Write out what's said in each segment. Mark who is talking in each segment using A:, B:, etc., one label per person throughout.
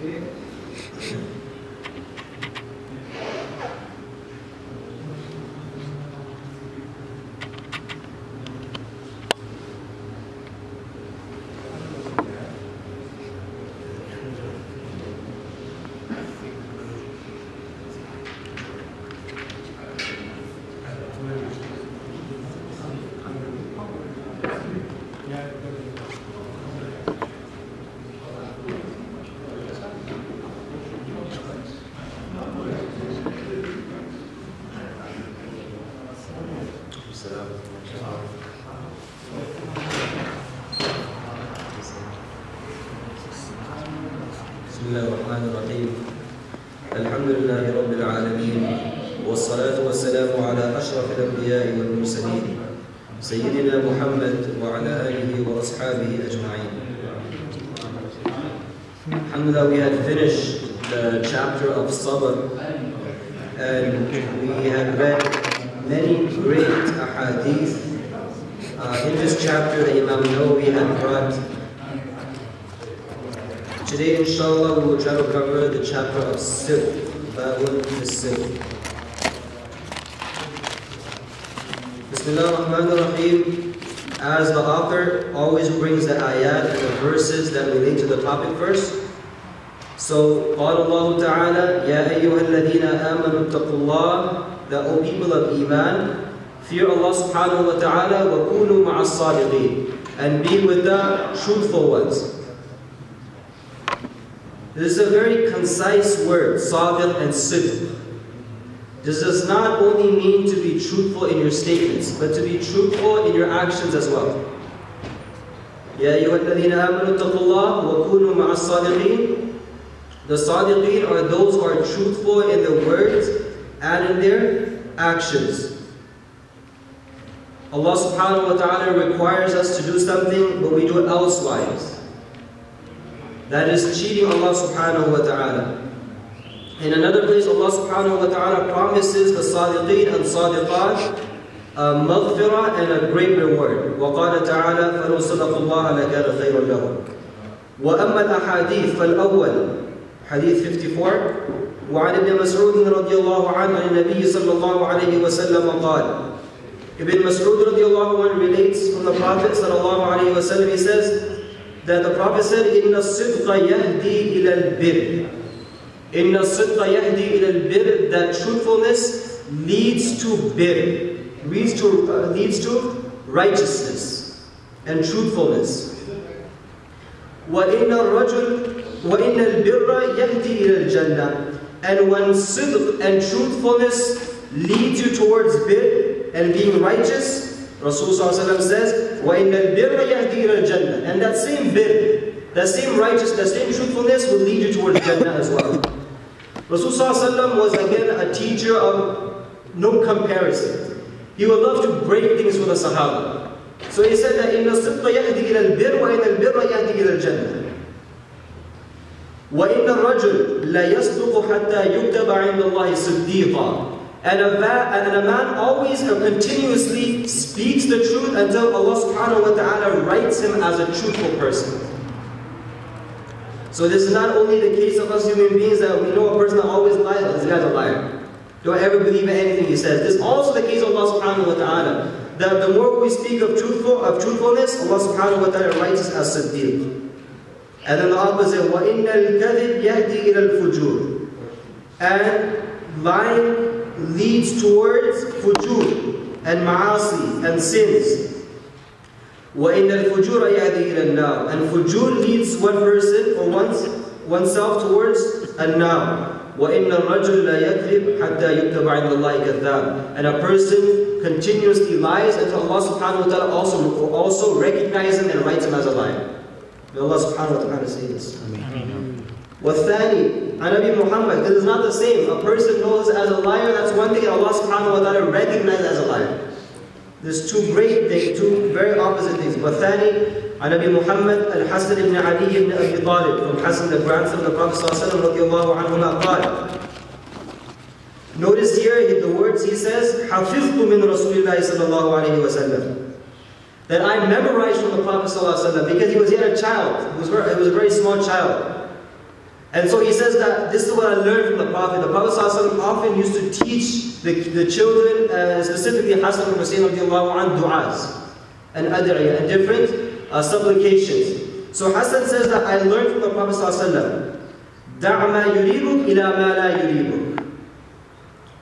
A: Sí. بسم الله الرحمن الرحيم الحمد لله رب العالمين والصلاة والسلام على أشرف الأنبياء والمرسلين سيدنا محمد وعلى آله وأصحابه أجمعين Alhamdulillah, we had finished the chapter of Sabr and we had read many great ahadith. Uh, in this chapter, Imam Nawawi had brought Today, inshallah, we will try to cover the chapter of Sidq, Ba'un Sidq. Bismillah ar-Rahman rahim As the author always brings the ayat and the verses that relate to the topic first, so قال الله تعالى يا أيها الذين آمنوا اتقوا الله that O people of Iman fear Allah subhanahu wa ta'ala وكونوا مع الصادقين and be with the truthful ones. This is a very concise word, sadiq and sidq. This does not only mean to be truthful in your statements, but to be truthful in your actions as well. يا أيها الذين آمنوا اتقوا الله وكونوا مع الصادقين The sadiqeen are those who are truthful in their words and in their actions. Allah subhanahu wa ta'ala requires us to do something, but we do it elsewise. That is cheating Allah subhanahu wa ta'ala. In another place, Allah subhanahu wa ta'ala promises the sadiqeen and sadiqat a maghfirah and a great reward. وقال تعالى فلو صدقوا الله لكان خيرا لهم. وأما الأحاديث فالأول حديث 54 وعن ابن مسعود رضي الله عنه عن النبي صلى الله عليه وسلم قال Ibn Mas'ud رضي الله عنه relates from the Prophet صلى الله عليه وسلم he says that the Prophet said, إِنَّ الصِّدْقَ يَهْدِي إِلَى الْبِرِّ إِنَّ الصِّدْقَ يَهْدِي إِلَى الْبِرِّ That truthfulness leads to bir, leads to, uh, leads to righteousness and truthfulness. وَإِنَّ الرَّجُلْ وَإِنَّ الْبِرَّ يَهْدِي إِلَى الْجَنَّةِ And when sidq and truthfulness leads you towards bir and being righteous, Rasulullah says, وَإِنَّ الْبِرَّ يَهْدِي إِلَى الْجَنَّةِ And that same bir, that same righteousness, that same truthfulness will lead you towards Jannah as well. Rasulullah was again a teacher of no comparison. He would love to break things for the Sahaba. So he said that إِنَّ الصِّدْقَ يَهْدِي إِلَى الْبِرِّ وَإِنَّ الْبِرَّ يَهْدِي إِلَى الْجَنَّةِ وَإِنَّ الرَّجُلَ لَيَصْدُقُ حَتَّى يُكْتَبَ عِنْدَ اللَّهِ صِدِّيقًا and a, and a man always and continuously speaks the truth until Allah subhanahu wa ta'ala writes him as a truthful person. So this is not only the case of us human beings that we know a person that always lies, this guy's a liar. Don't ever believe in anything he says. This is also the case of Allah subhanahu wa ta'ala. That the more we speak of truthful of truthfulness, Allah subhanahu wa ta'ala writes us as siddiq. And then the opposite, وَإِنَّ الْكَذِبْ يَهْدِي إِلَى الْفُجُورِ And lying leads towards fujur and ma'asi and sins. وَإِنَّ الْفُجُورَ يَهْدِي إِلَى النَّارِ And fujur leads one person or one's, oneself towards an-nar. وَإِنَّ الرَّجُلَ لَا يَكْذِبْ حَتَّى يُكْتَبَ عِنْدَ اللَّهِ كَذَّابٍ And a person continuously lies until Allah subhanahu wa ta'ala also, also recognizes him and writes him as a liar. May Allah subhanahu wa ta'ala say this. وَالثَّانِي عن أبي محمد This is not the same. A person knows as a liar, that's one thing, and Allah subhanahu wa ta'ala recognizes as a liar. There's two great things, two very opposite things. وَالثَّانِي عن أبي محمد الحسن بن علي بن أبي طالب from Hassan, the grandson of the Prophet صلى الله عليه وسلم رضي الله عنهما قال Notice here the words he says, حفظت من رسول الله صلى الله عليه وسلم that I memorized from the Prophet ﷺ because he was yet a child. He was, he was a very small child. And so he says that this is what I learned from the Prophet. The Prophet ﷺ often used to teach the, the children, uh, specifically Hassan and Hussein radiallahu du'as and ad'iyah and different uh, supplications. So Hassan says that I learned from the Prophet ﷺ, دَعْ مَا يُرِيبُكْ إِلَى مَا لَا يُرِيبُكْ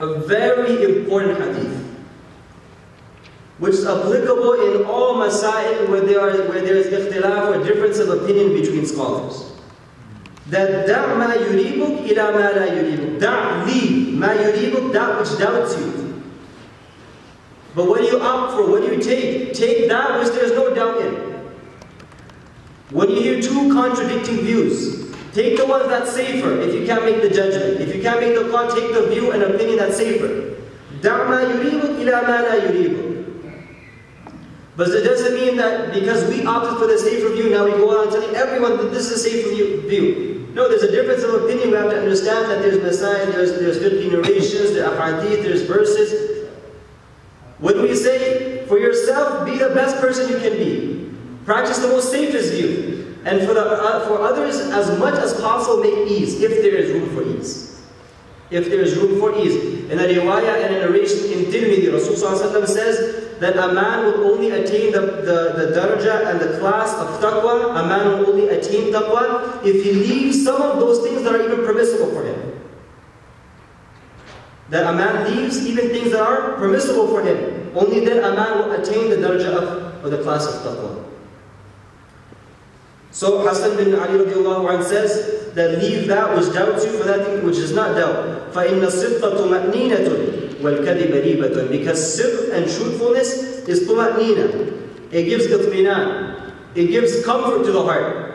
A: A very important hadith which is applicable in all masail where there, are, where there is ikhtilaf or difference of opinion between scholars that da' ma yuribuk ila ma la yuribuk. Da' leave ma yuribuk, that which doubts you. But what do you opt for? What do you take? Take that which there is no doubt in. When you hear two contradicting views, take the one that's safer if you can't make the judgment. If you can't make the call, take the view and opinion that's safer. Da' ma yuribuk ila ma la yuribuk. But it doesn't mean that because we opted for the safer view, now we go out telling everyone that this is a safer view. No, there's a difference of opinion. We have to understand that there's masail, there's, there's 50 narrations, there are hadith, there's verses. When we say, for yourself, be the best person you can be. Practice the most safest view. And for, the, uh, for others, as much as possible, make ease, if there is room for ease. If there is room for ease. In a riwayah and a narration in Tirmidhi, Rasulullah Sallallahu Alaihi Wasallam says, that a man will only attain the, the, the daraja and the class of taqwa, a man will only attain taqwa if he leaves some of those things that are even permissible for him. That a man leaves even things that are permissible for him. Only then a man will attain the daraja of, or the class of taqwa. So Hassan bin Ali radiallahu anh says that leave that which doubts you for that thing which is not doubt. فَإِنَّ الصِّدْقَ طُمَأْنِينَةٌ وَالْكَذِبَ رِيبَةٌ Because sidq and truthfulness is طُمَأْنِينَة. It gives. It gives comfort to the heart.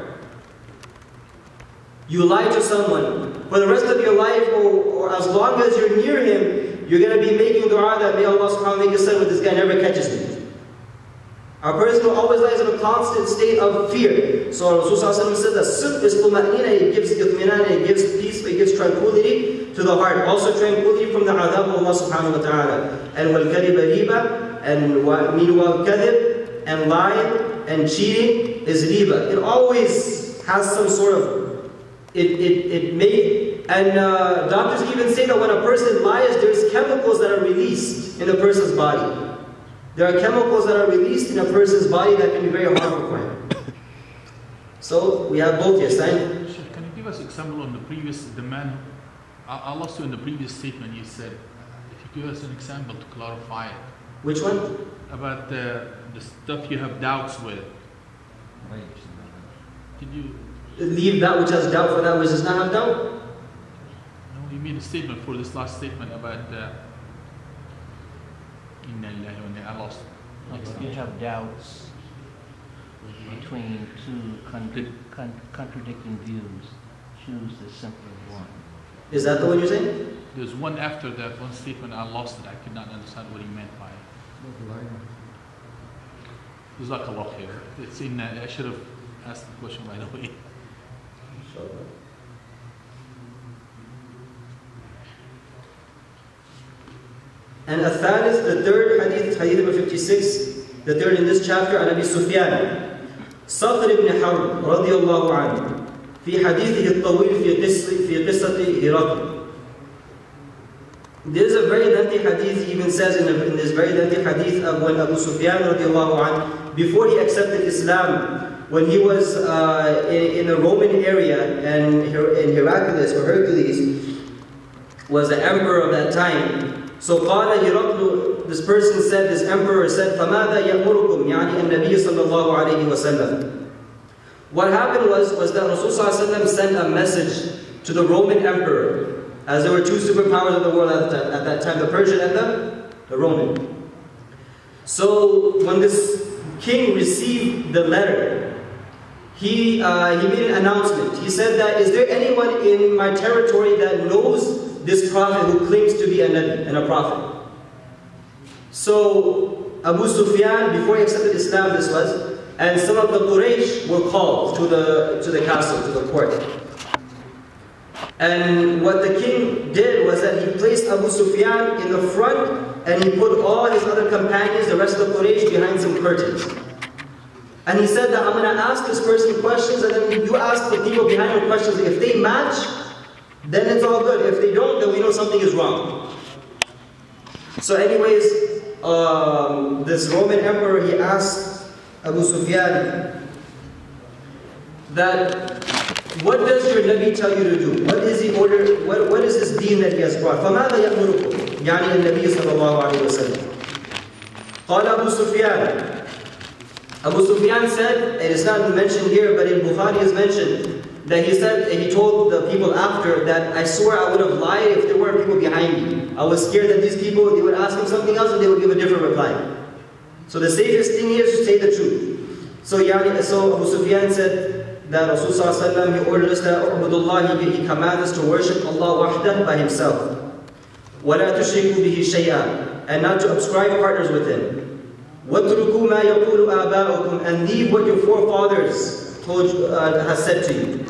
A: You lie to someone for the rest of your life or, or as long as you're near him, you're going to be making dua that may Allah subhanahu wa ta'ala make a son with this guy never catches me. A person always lies in a constant state of fear. So Rasulullah said that sidq is tuma'nina, it gives itminan, it gives peace, it gives tranquility to the heart. Also tranquility from the adab of Allah subhanahu wa ta'ala. And wal kadhib riba, and meanwhile kadhib, and lying, and cheating is riba. It always has some sort of, it, it, it may, and uh, doctors even say that when a person lies, there's chemicals that are released in a person's body. There are chemicals that are released in a person's body that can be very harmful for him. So we have both here, Stein.
B: Can you give us an example on the previous, the man I, lost you in the previous statement. You said, if you give us an example to clarify it.
A: Which one?
B: About the, the stuff you have doubts with. Did you
A: leave that which has doubt for that which does not have doubt?
B: No, you made a statement for this last statement about uh, I lost.
C: If you have doubts between two contra con contradicting views, choose the simpler one.
A: Is that the one you're saying?
B: There's one after that, one statement, I lost it. I could not understand what he meant by it. Jazakallah khair. It's in, uh, I should have asked the question right away.
A: And الثالث, the third hadith, hadith number 56, the third in this chapter, عن أبي سفيان صخر بن حرب رضي الله عنه في حديثه الطويل في قصة في قصة هرقل. There's a very lengthy hadith, he even says in, a, in this very lengthy hadith of when Abu Sufyan radiallahu anh, before he accepted Islam, when he was uh, in, in, the Roman area and in Heraclius or Hercules was the emperor of that time. So قال هرقل, this person said, this emperor said, فَمَاذا يَأْمُرُكُمْ يعني النبي صلى الله عليه وسلم what happened was, was that Rasulullah sent a message to the Roman emperor, as there were two superpowers of the world at that, at that time, the Persian and the, the Roman. So when this king received the letter, he, uh, he made an announcement. He said that, is there anyone in my territory that knows this prophet who claims to be a Nabi and a prophet? So Abu Sufyan, before he accepted Islam, this was, and some of the Quraysh were called to the, to the castle, to the court. And what the king did was that he placed Abu Sufyan in the front and he put all his other companions, the rest of the Quraysh, behind some curtains. And he said that I'm going to ask this person questions and then you ask the people behind him questions. If they match, then it's all good. If they don't, then we know something is wrong. So anyways, um, this Roman emperor, he asked Abu Sufyan that what does your Nabi tell you to do? What is he order? What, what is this deen that he has brought? فماذا يأمركم؟ يعني النبي صلى الله عليه وسلم. قال أبو سفيان Abu Sufyan said, it is not mentioned here, but in Bukhari is mentioned, that he said, he told the people after that I swear I would have lied if there weren't people behind me. I was scared that these people, they would ask him something else and they would give a different reply. So the safest thing is to say the truth. So, yani, so Abu Sufyan said that Rasulullah he ordered us that Allah, he commanded us to worship Allah wahdah by himself. وَلَا تُشْرِكُوا بِهِ شَيْئًا And not to ascribe partners with him. وَاتْرُكُوا مَا يَقُولُ آبَاؤُكُمْ And leave what your forefathers told you, uh, has said to you.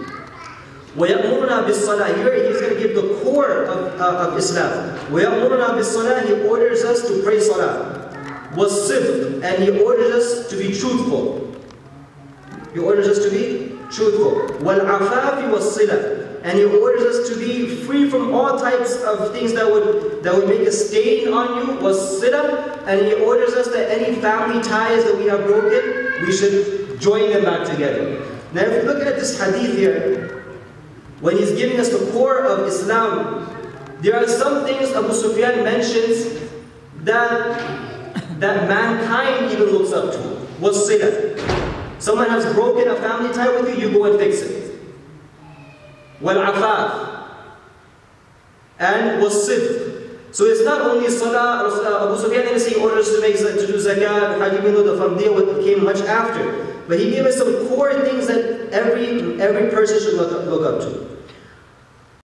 A: وَيَأْمُرُنَا بِالصَّلَاةِ Here he's going to give the core of, uh, of Islam. وَيَأْمُرُنَا بِالصَّلَاةِ He orders us to pray salah. وَالصِّدْقِ And he orders us to be truthful. He orders us to be truthful. وَالْعَفَافِ وَالصِّلَةِ and he orders us to be free from all types of things that would that would make a stain on you was sila and he orders us that any family ties that we have broken we should join them back together now if you look at this hadith here when he's giving us the core of Islam, there are some things Abu Sufyan mentions that, that mankind even looks up to. Was sila. Someone has broken a family tie with you, you go and fix it. Wal afaf. And was sidq. So it's not only salah, Abu Sufyan didn't say orders to make to do zakat, Hajj bin the Fardiyah came much after. But he gave us some core things that every every person should look, look up to.